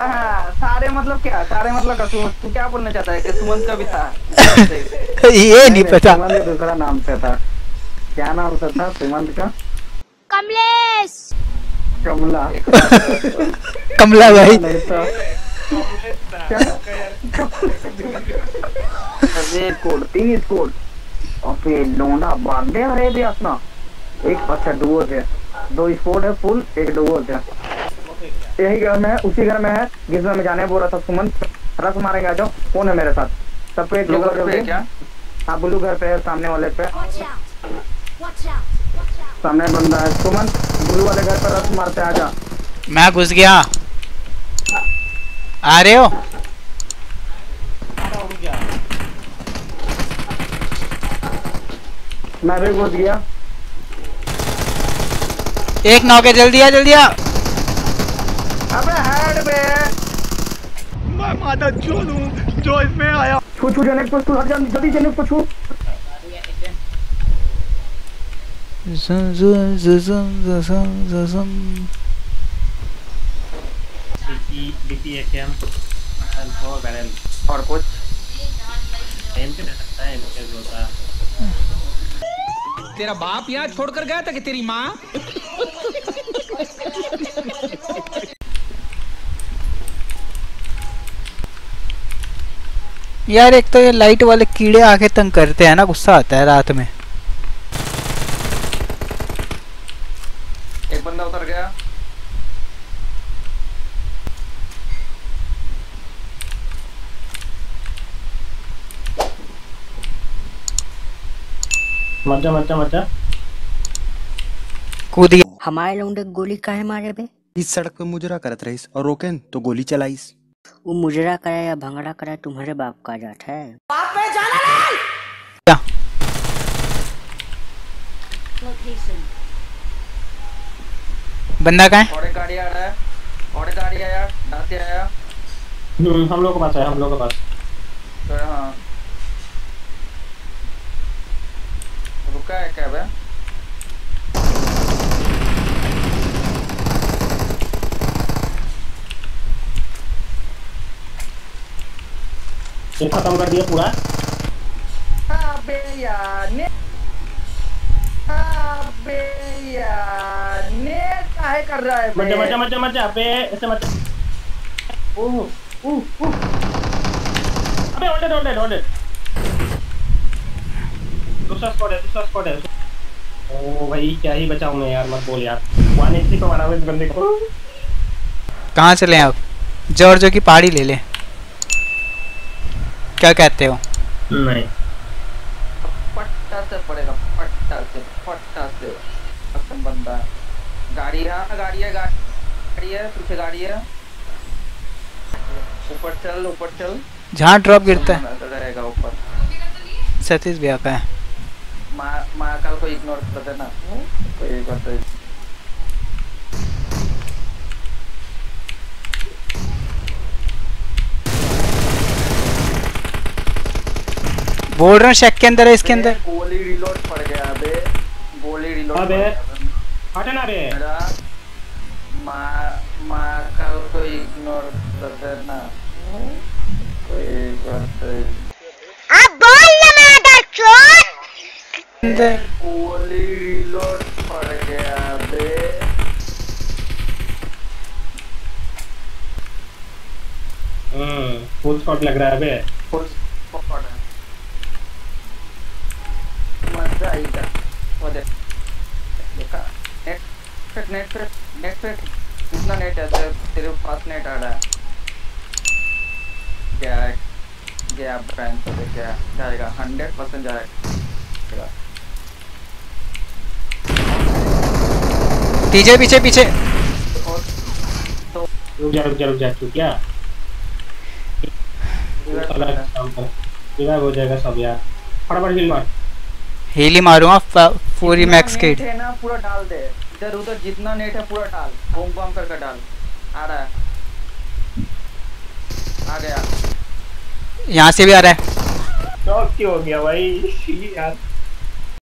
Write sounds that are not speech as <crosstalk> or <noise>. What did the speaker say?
हाँ, सारे मतलब क्या? सारे मतलब तू क्या बोलना चाहता है? कि सुमंत का भी था। <laughs> ये नहीं पता। दूसरा नाम से था। क्या नाम से था सुमंत का? कमलेश। कमला। <laughs> कमला भाई। अरे कोड तीन स्कोर अबे लोंडा बांधे अरे भी अपना। एक अच्छा डुओ थे दो स्पोर्ट है फुल एक डुओ थे यही घर में है उसी घर में है। जिस घर में जाने बोल रहा था सुमन। रस मारेंगे आ जाओ कौन है मेरे साथ? सब पे लोग पे क्या? हाँ ब्लू घर पे है सामने वाले पे। सामने बंदा है। सुमन ब्लू वाले घर पे रस मारते आ जा मैं घुस गया। आ रहे हो? मैं भी घुस गया। एक नौके जल्दी आ जल्दी आ अबे हेड पे माता जो लूँ? जो इसमें आया। छू छू जनक को छू हट जा जल्दी जनक को छू। zum, zum. DP DP AKM और कुछ? है तेरा बाप यहाँ छोड़कर गया था कि तेरी माँ? <laughs> यार एक तो ये लाइट वाले कीड़े आके तंग करते हैं ना गुस्सा आता है रात में। एक बंदा उतर गया। मज़ा मज़ा मज़ा कूद गया। हमारे लौंडे गोली काहे मारे बे? इस सड़क पे मुजरा करत रहीस और रोकेन तो गोली चलाईस। वो मुजरा करे या भंगड़ा करे तुम्हारे बाप का जात है। बंदा कहाँ है? गाड़ी आ रहा है। और गाड़ी आया डांसी आया। हम्म, हम लोग के पास है हम लोग के पास। तो हाँ। रुका है क्या बे ये खत्म कर दिया पूरा। अबे यार ने अबे यार ने काहे कर रहा है? मज़ा मज़ा मज़ा मज़ा पे ऐसे मत ओह ओह ओह। अबे ऑल्डेड ऑल्डेड ऑल्डेड दूसरा स्क्वाड है दूसरा स्क्वाड है। ओ भाई क्या ही बचाऊं मैं यार मत बोल यार। वन एचपी को मारा हुआ इस बंदे को। कहाँ चले आप? जॉर्जो की पहाड़ी ले ले। क्या कहते हो? नहीं। पट्टा से पड़ेगा पट्टा से पट्टा से। कसम बंदा है। गाड़ी है हाँ, गाड़ी है गाड़ी है पीछे गाड़ी है। ऊपर चल ऊपर चल। जहाँ ड्रॉप गिरता है। नज़र रहेगा ऊपर। सतीश भैया का है। माँ महाकाल को इग्नोर कर देना। कोई बात बोल रहा हूँ शेक के अंदर है इसके अंदर। गोली रिलोड पड़ गया बे गोली रिलोड अबे। पड़ गया। बे मेरा माँ महाकाल को इग्नोर कर देना। कोई बात नहीं। अब बोल ना अंदर। गोली रिलोड पड़ गया बे हम्म फुल लग रहा है बे फुल पकड़ है मज़ा आएगा वो देख देखा नेट पे नेट पे नेट पे कितना नेट है तेरे तेरे पास नेट आ रहा है क्या गया ब्रांड देख गया जाएगा हंड्रेड परसेंट जाएगा पीछे पीछे। पीछे तो रुक जा रुक जा रुक जा। तू क्या हो जाएगा सब यार। फटाफट हिल मार। हीली मारूँगा पूरी मैक्स नेट किट है ना पूरा डाल दे। इधर उधर जितना नेट है पूरा डाल। बम बम करके डाल। आ रहा है। आ गया। यहाँ से भी आ रहा है। शॉक क्यों हो गया भाई? <laughs> यार।